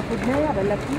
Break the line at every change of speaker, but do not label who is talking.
peu de merde, elle l'a prise.